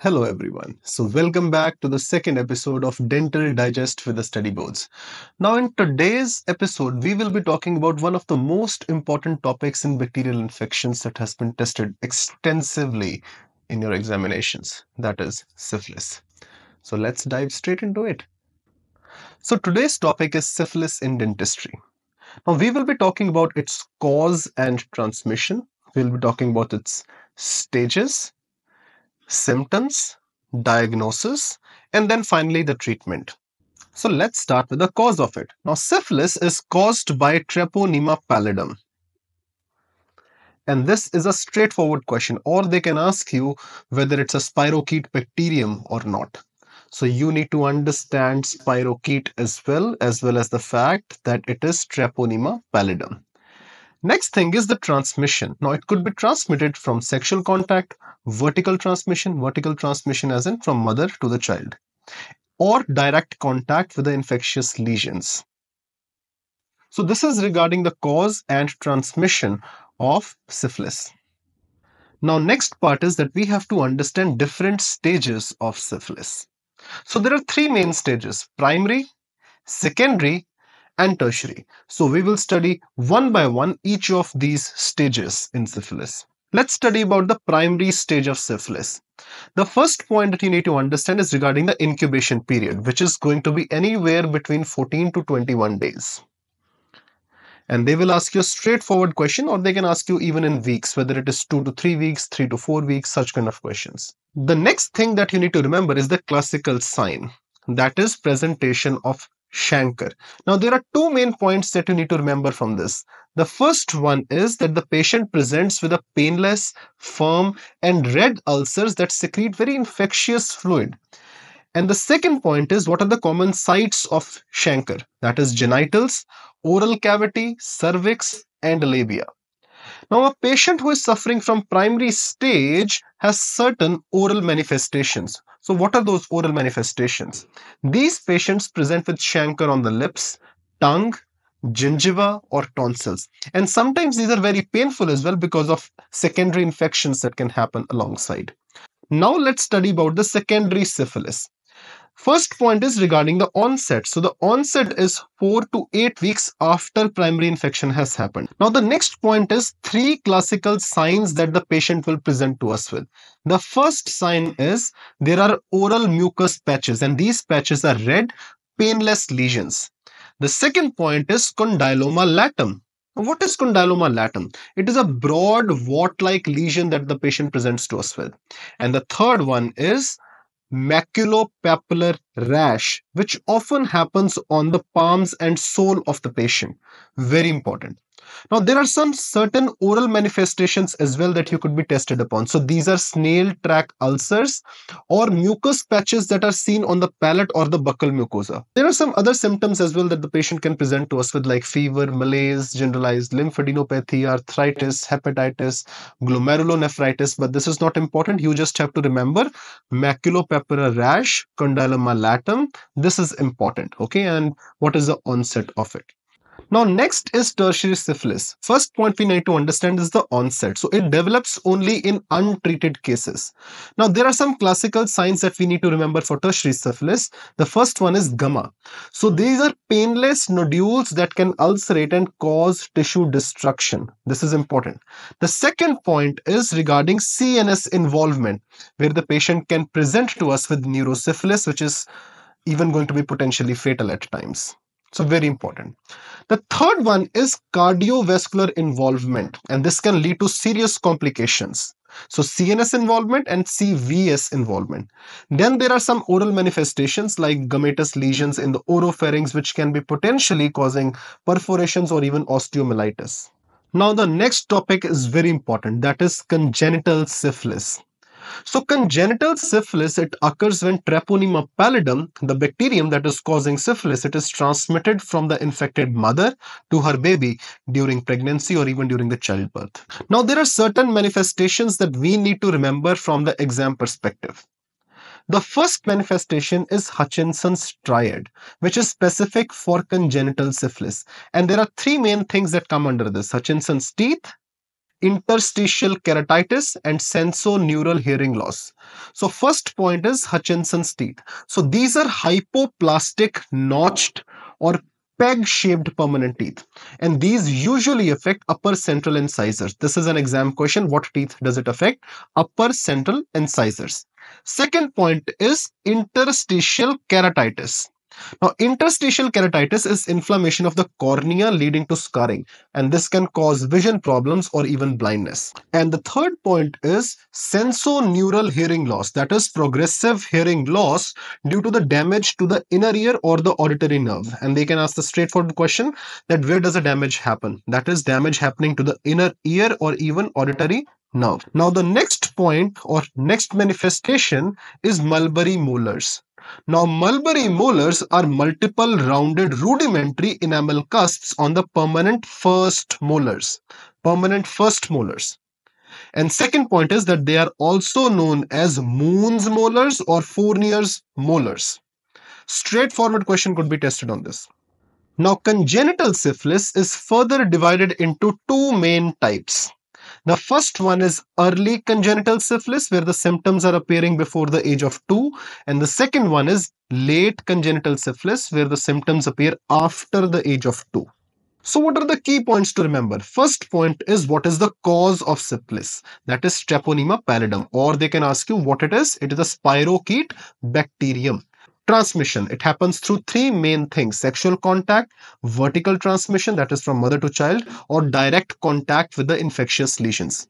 Hello everyone. So welcome back to the second episode of Dental Digest with the Study Boards. Now in today's episode, we will be talking about one of the most important topics in bacterial infections that has been tested extensively in your examinations, that is syphilis. So let's dive straight into it. So today's topic is syphilis in dentistry. Now we will be talking about its cause and transmission. We'll be talking about its stages, symptoms, diagnosis, and then finally the treatment. So let's start with the cause of it. Now, syphilis is caused by Treponema pallidum. And this is a straightforward question, or they can ask you whether it's a spirochete bacterium or not. So you need to understand spirochete as well, as well as the fact that it is Treponema pallidum. Next thing is the transmission. Now it could hmm. be transmitted from sexual contact, vertical transmission, vertical transmission as in from mother to the child, or direct contact with the infectious lesions. So this is regarding the cause and transmission of syphilis. Now next part is that we have to understand different stages of syphilis. So there are three main stages, primary, secondary and tertiary. So we will study one by one each of these stages in syphilis. Let's study about the primary stage of syphilis. The first point that you need to understand is regarding the incubation period, which is going to be anywhere between 14 to 21 days. And they will ask you a straightforward question, or they can ask you even in weeks, whether it is two to three weeks, three to four weeks, such kind of questions. The next thing that you need to remember is the classical sign, that is presentation of chancre. Now, there are two main points that you need to remember from this. The first one is that the patient presents with a painless, firm, and red ulcers that secrete very infectious fluid. And the second point is what are the common sites of chancre? That is genitals, oral cavity, cervix, and labia. Now, a patient who is suffering from primary stage has certain oral manifestations. So, what are those oral manifestations? These patients present with chancre on the lips, tongue, gingiva, or tonsils. And sometimes these are very painful as well because of secondary infections that can happen alongside. Now, let's study about the secondary syphilis. First point is regarding the onset. So the onset is 4 to 8 weeks after primary infection has happened. Now the next point is three classical signs that the patient will present to us with. The first sign is there are oral mucous patches and these patches are red, painless lesions. The second point is condyloma latum. What is condyloma latum? It is a broad wart-like lesion that the patient presents to us with. And the third one is maculopapular rash, which often happens on the palms and sole of the patient. Very important. Now, there are some certain oral manifestations as well that you could be tested upon. So, these are snail track ulcers or mucous patches that are seen on the palate or the buccal mucosa. There are some other symptoms as well that the patient can present to us with, like fever, malaise, generalized lymphadenopathy, arthritis, hepatitis, glomerulonephritis. But this is not important. You just have to remember maculopapular rash, condyloma latum. This is important. Okay. And what is the onset of it? Now, next is tertiary syphilis. First point we need to understand is the onset. So, it hmm. develops only in untreated cases. Now, there are some classical signs that we need to remember for tertiary syphilis. The first one is gumma. So, hmm. these are painless nodules that can ulcerate and cause tissue destruction. This is important. The second point is regarding CNS involvement, where the patient can present to us with neurosyphilis, which is even going to be potentially fatal at times. So very important. The third one is cardiovascular involvement, and this can lead to serious complications. So CNS involvement and CVS involvement. Then there are some oral manifestations like gummatous lesions in the oropharynx, which can be potentially causing perforations or even osteomyelitis. Now the next topic is very important, that is congenital syphilis. So congenital syphilis, it occurs when Treponema pallidum, the bacterium that is causing syphilis, it is transmitted from the infected mother to her baby during pregnancy or even during the childbirth. Now there are certain manifestations that we need to remember from the exam perspective. The first manifestation is Hutchinson's triad, which is specific for congenital syphilis. And there are three main things that come under this Hutchinson's teeth, interstitial keratitis, and sensorineural hearing loss. So first point is Hutchinson's teeth. So these are hypoplastic, notched or peg-shaped permanent teeth and these usually affect upper central incisors. This is an exam question. What teeth does it affect? Upper central incisors. Second point is interstitial keratitis. Now, interstitial keratitis is inflammation of the cornea leading to scarring, and this can cause vision problems or even blindness. And the third point is sensorineural hearing loss, that is progressive hearing loss due to the damage to the inner ear or the auditory nerve. And they can ask the straightforward question that where does the damage happen? That is damage happening to the inner ear or even auditory nerve. Now, the next point or next manifestation is mulberry molars. Now, mulberry molars are multiple rounded rudimentary enamel cusps on the permanent first molars. Permanent first molars. And second point is that they are also known as Moon's molars or Fournier's molars. Straightforward question could be tested on this. Now, congenital syphilis is further divided into two main types. The first one is early congenital syphilis, where the symptoms are appearing before the age of two. And the second one is late congenital syphilis, where the symptoms appear after the age of two. So what are the key points to remember? First point is what is the cause of syphilis? That is Treponema pallidum. Or they can ask you what it is. It is a spirochete bacterium. Transmission, it happens through three main things sexual contact, vertical transmission, that is from mother to child, or direct contact with the infectious lesions.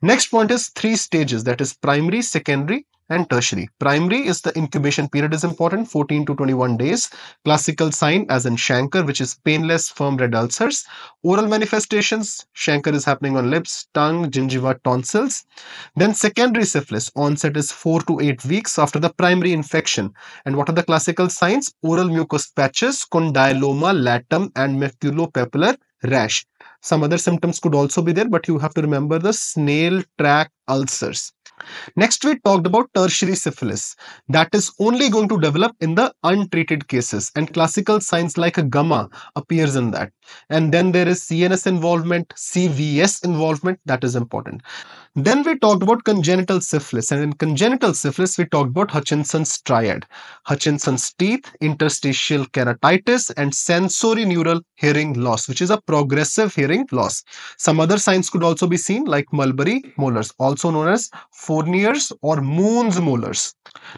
Next point is three stages that is primary, secondary, and tertiary. Primary is the incubation period is important, 14 to 21 days. Classical sign as in chancre, which is painless, firm red ulcers. Oral manifestations, chancre is happening on lips, tongue, gingiva, tonsils. Then secondary syphilis, onset is 4 to 8 weeks after the primary infection. And what are the classical signs? Oral mucous patches, condyloma, latum, and maculopapular rash. Some other symptoms could also be there, but you have to remember the snail track ulcers. Next, we talked about tertiary syphilis. That is only going to develop in the untreated cases and classical signs like a gumma appears in that. And then there is CNS involvement, CVS involvement, that is important. Then we talked about congenital syphilis and in congenital syphilis, we talked about Hutchinson's triad. Hutchinson's teeth, interstitial keratitis and sensorineural hearing loss, which is a progressive hearing loss. Some other signs could also be seen like mulberry molars, also known as Fournier's or Moon's molars.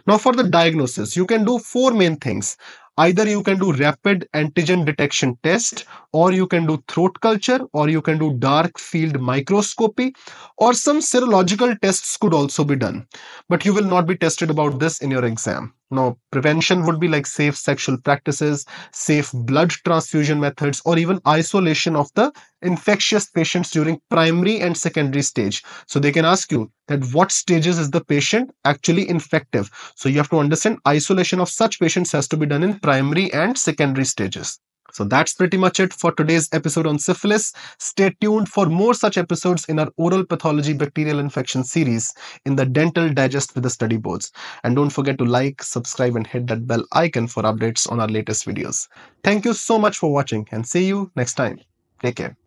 Now for the diagnosis, you can do four main things. Either you can do rapid antigen detection test or you can do throat culture or you can do dark field microscopy or some serological tests could also be done. But you will not be tested about this in your exam. Now, prevention would be like safe sexual practices, safe blood transfusion methods, or even isolation of the infectious patients during primary and secondary stage. So they can ask you that what stages is the patient actually infective. So you have to understand isolation of such patients has to be done in primary and secondary stages. So that's pretty much it for today's episode on syphilis. Stay tuned for more such episodes in our oral pathology bacterial infection series in the Dental Digest with the study boards. And don't forget to like, subscribe and hit that bell icon for updates on our latest videos. Thank you so much for watching and see you next time. Take care.